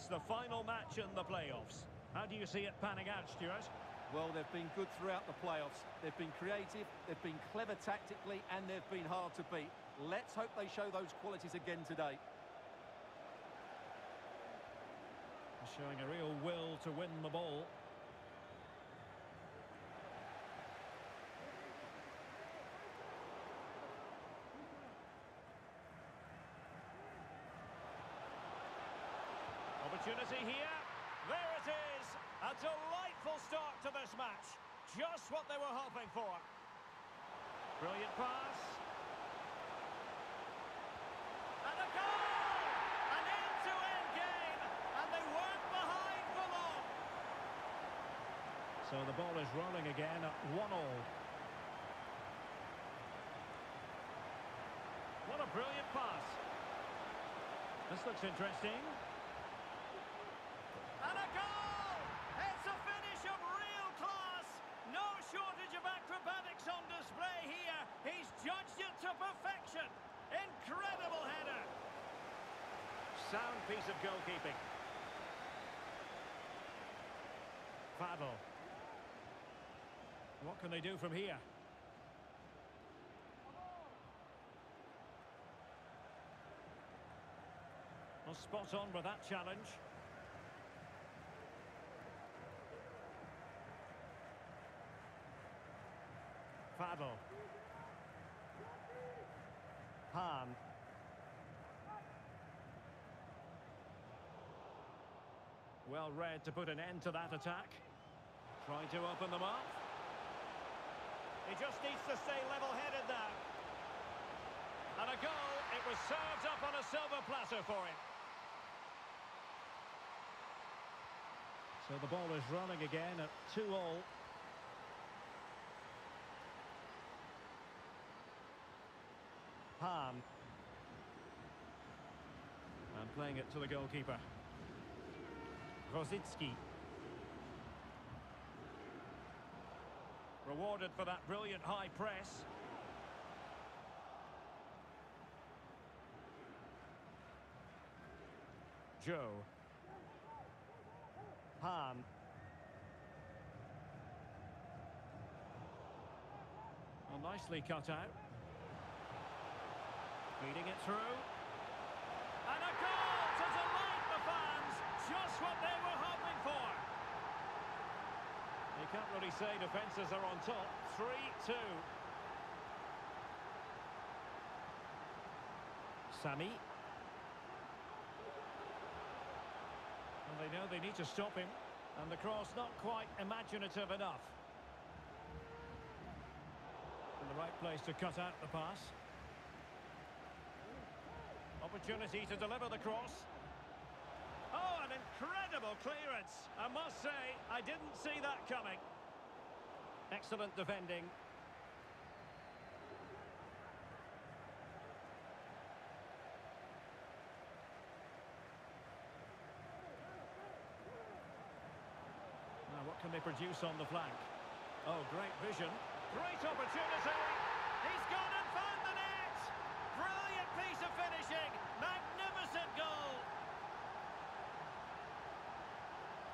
It's the final match in the playoffs. How do you see it panning out, Stuart? Well, they've been good throughout the playoffs. They've been creative, they've been clever tactically, and they've been hard to beat. Let's hope they show those qualities again today. Showing a real will to win the ball. Opportunity here. There it is. A delightful to this match. Just what they were hoping for. Brilliant pass. And a goal! An end-to-end game, and they weren't behind for long. So the ball is rolling again at one all. What a brilliant pass. This looks interesting. And a goal! It's a finish of real class. No shortage of acrobatics on display here. He's judged it to perfection. Incredible header. Sound piece of goalkeeping. Fadl. What can they do from here? Well, spot on with that challenge. Fadl. Hahn. Well read to put an end to that attack. Trying to open them up. He just needs to stay level-headed now. And a goal. It was served up on a silver platter for him. So the ball is running again at 2 all. Hahn. And playing it to the goalkeeper. Rosicki. Rewarded for that brilliant high press. Joe. Hahn. Well, nicely cut out. Feeding it through. And a goal to delight the fans. Just what they were hoping for. You can't really say defences are on top. 3-2. Sami. And they know they need to stop him. And the cross not quite imaginative enough. In the right place to cut out the pass. Opportunity to deliver the cross. An incredible clearance. I must say, I didn't see that coming. Excellent defending. Now, what can they produce on the flank? Oh, great vision. Great opportunity. He's gone and found the net. Brilliant piece of finishing. Magnificent goal.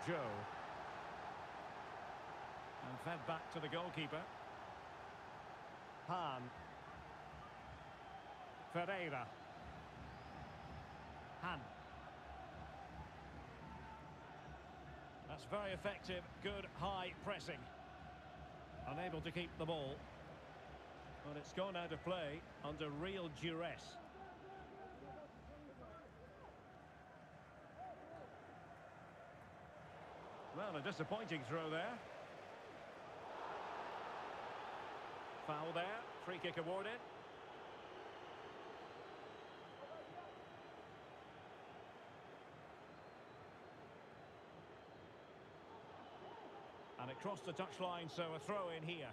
Joe. And fed back to the goalkeeper. Hahn. Ferreira. Han. That's very effective, good high pressing. Unable to keep the ball. But it's gone out of play under real duress. Well, a disappointing throw there. Foul there, free kick awarded. And it crossed the touchline, so a throw in here.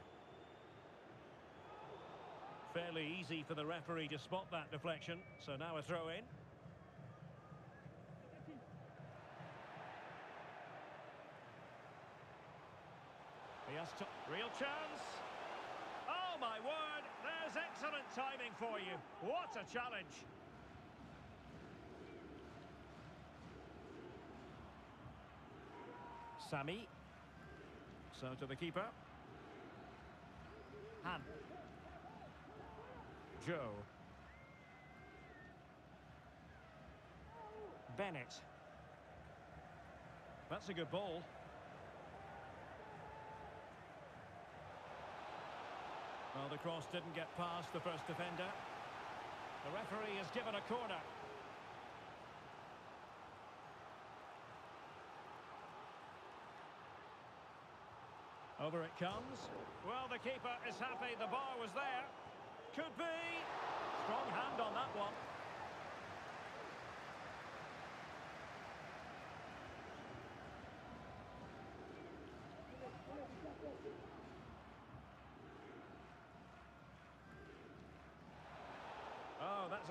Fairly easy for the referee to spot that deflection, so now a throw in. He has to... Real chance. Oh, my word. There's excellent timing for you. What a challenge. Sammy. So to the keeper. Han. Joe. Bennett. That's a good ball. Well, the cross didn't get past the first defender. The referee has given a corner. Over it comes. Well, the keeper is happy the bar was there. Could be. Strong hand on that one. Oh, that's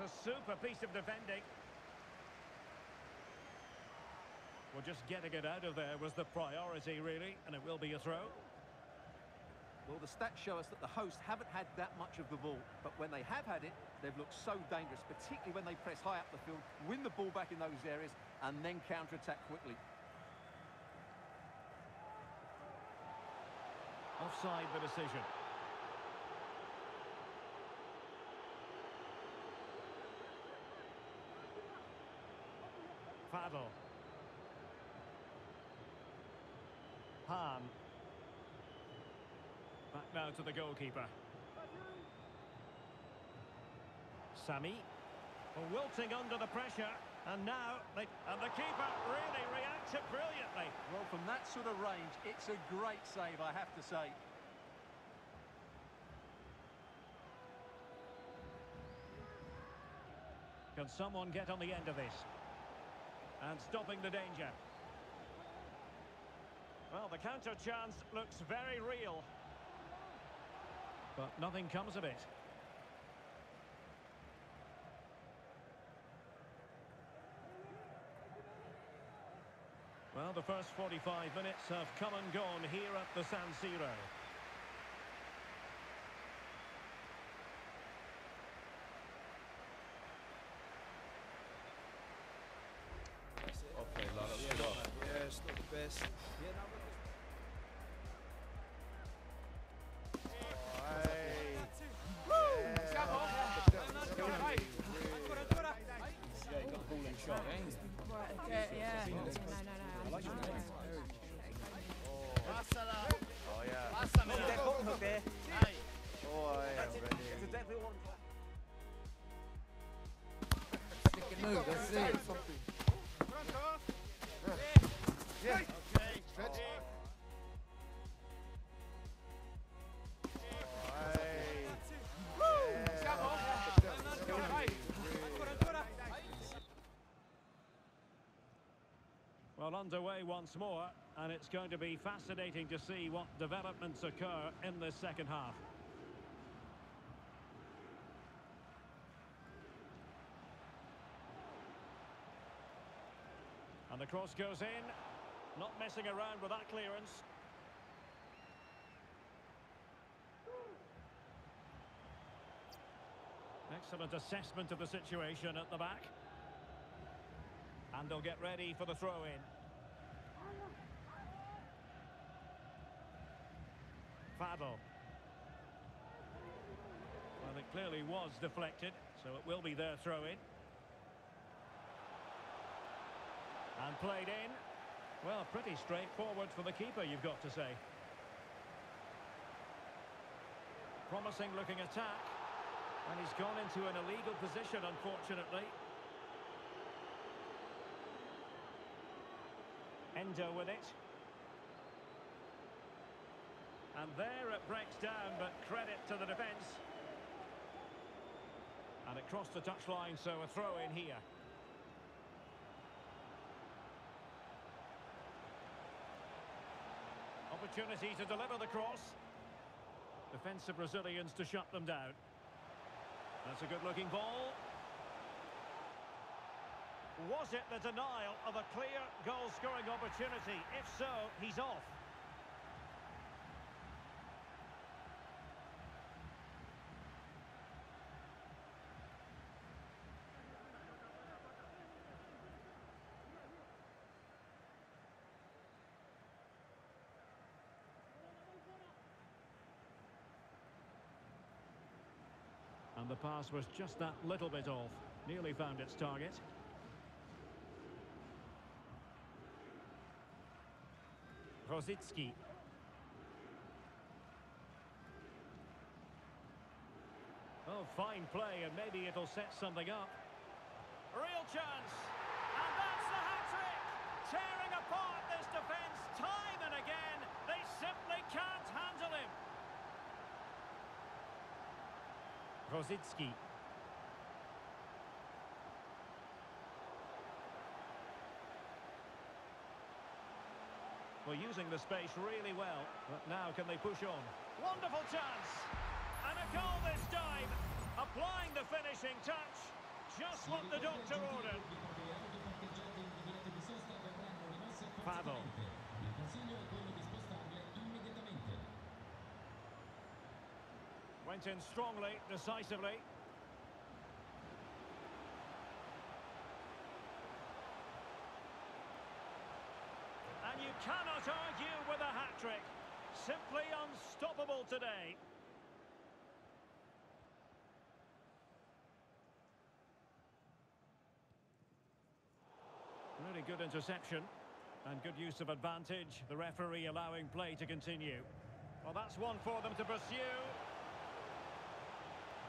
a super piece of defending. Well, just getting it out of there was the priority, really, and it will be a throw. Well, the stats show us that the hosts haven't had that much of the ball, but when they have had it, they've looked so dangerous, particularly when they press high up the field, win the ball back in those areas, and then counter-attack quickly. Offside the decision. Fadl. Han. Back now to the goalkeeper. Sami. Wilting under the pressure. And now, they, and the keeper really reacted brilliantly. Well, from that sort of range, it's a great save, I have to say. Can someone get on the end of this? And stopping the danger. Well, the counter chance looks very real. But nothing comes of it. Well, the first 45 minutes have come and gone here at the San Siro. Underway once more, and it's going to be fascinating to see what developments occur in this second half. And the cross goes in, not messing around with that clearance. Excellent assessment of the situation at the back. And they'll get ready for the throw-in. Well, it clearly was deflected, so it will be their throw-in. And played in. Well, pretty straightforward for the keeper, you've got to say. Promising looking attack. And he's gone into an illegal position, unfortunately. Endo with it. And there it breaks down, but credit to the defence. And it crossed the touchline, so a throw in here. Opportunity to deliver the cross. Defensive Brazilians to shut them down. That's a good-looking ball. Was it the denial of a clear goal-scoring opportunity? If so, he's off. The pass was just that little bit off. Nearly found its target. Rosicki. Oh, fine play, and maybe it'll set something up. Real chance! And that's the hat-trick! Tearing apart this defence time and again. They simply can't handle him. Rosicki. Well, using the space really well. But now can they push on? Wonderful chance! And a goal this time! Applying the finishing touch. Just what the doctor ordered. Pavel. Went in strongly, decisively. And you cannot argue with a hat-trick. Simply unstoppable today. Really good interception and good use of advantage. The referee allowing play to continue. Well, that's one for them to pursue.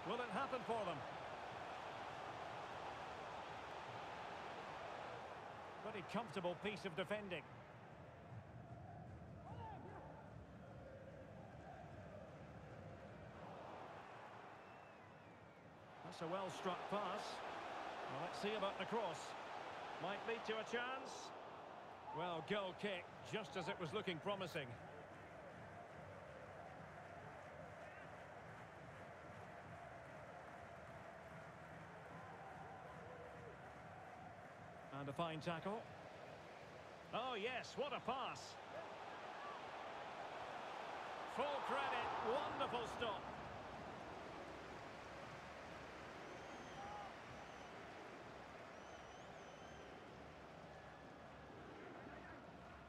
Will it happen for them? Pretty comfortable piece of defending. That's a well-struck pass. Well, let's see about the cross. Might lead to a chance. Well, goal kick, just as it was looking promising. And a fine tackle. Oh, yes, what a pass. Full credit, wonderful stop.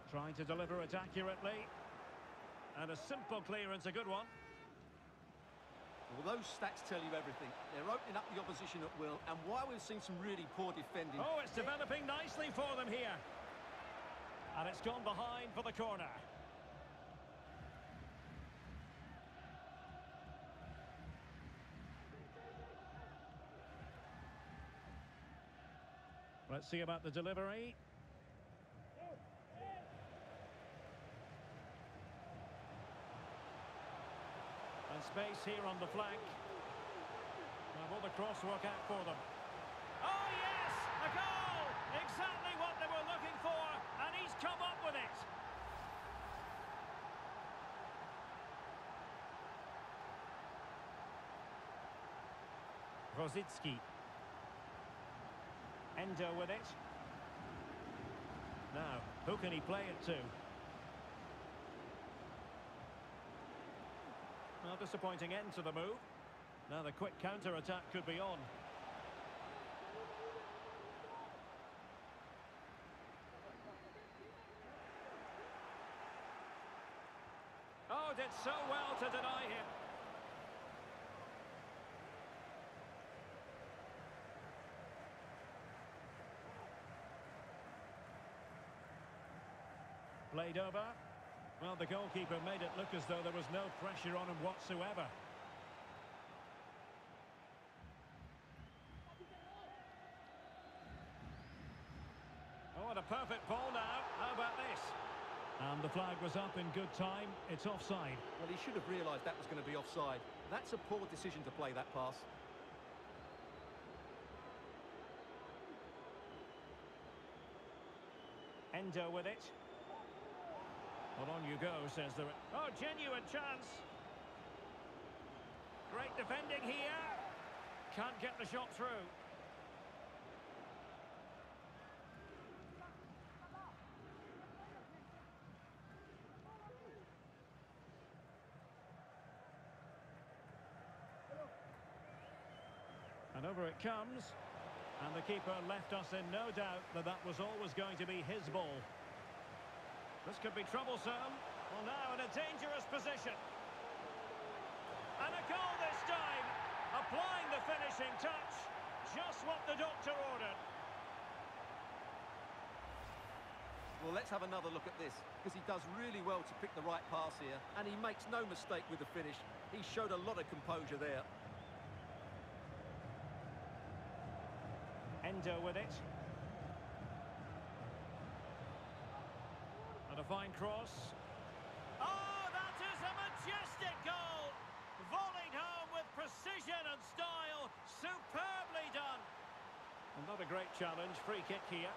Trying to deliver it accurately. And a simple clearance, a good one. Well, those stats tell you everything. They're opening up the opposition at will, and while we've seen some really poor defending... Oh, it's developing nicely for them here. And it's gone behind for the corner. Let's see about the delivery. Space here on the flank. Now will the cross work out for them? Oh yes, a goal! Exactly what they were looking for, and he's come up with it. Rosicki. Endo with it. Now, who can he play it to? Well, disappointing end to the move. Now the quick counter-attack could be on. Oh, did so well to deny him. Played over. Well, the goalkeeper made it look as though there was no pressure on him whatsoever. Oh, and a perfect ball now. How about this? And the flag was up in good time. It's offside. Well, he should have realised that was going to be offside. That's a poor decision to play that pass. Endo with it. Well, on you go, says the... Oh, genuine chance. Great defending here. Can't get the shot through. And over it comes. And the keeper left us in no doubt that that was always going to be his ball. This could be troublesome. Well, now in a dangerous position. And a goal this time. Applying the finishing touch. Just what the doctor ordered. Well, let's have another look at this, because he does really well to pick the right pass here, and he makes no mistake with the finish. He showed a lot of composure there. Endo with it. And a fine cross. Oh, that is a majestic goal! Volleyed home with precision and style. Superbly done. Another great challenge. Free kick here.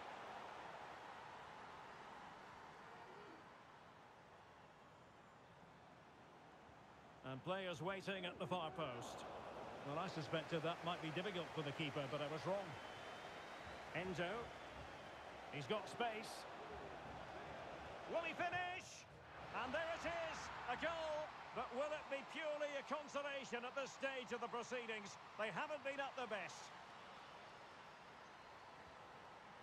And players waiting at the far post. Well, I suspected that might be difficult for the keeper, but I was wrong. Enzo. He's got space. Will he finish? And there it is, a goal. But will it be purely a consolation at this stage of the proceedings? They haven't been at their best.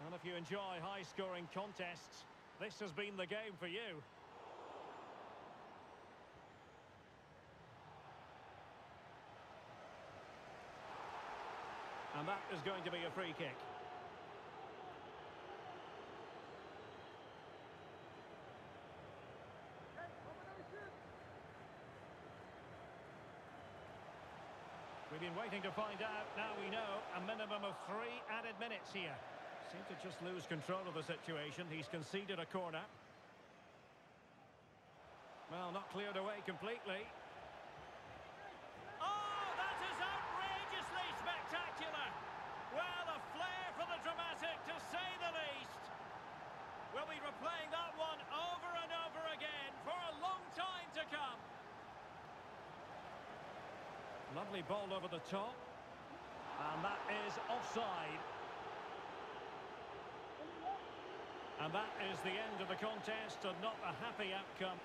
And if you enjoy high-scoring contests, this has been the game for you. And that is going to be a free kick. We've been waiting to find out. Now we know a minimum of three added minutes here. Seem to just lose control of the situation. He's conceded a corner. Well, not cleared away completely. Oh, that is outrageously spectacular. Well, a flair for the dramatic, to say the least. We'll be replaying that one over and over again for a long time to come. Lovely ball over the top. And that is offside. And that is the end of the contest and not a happy outcome.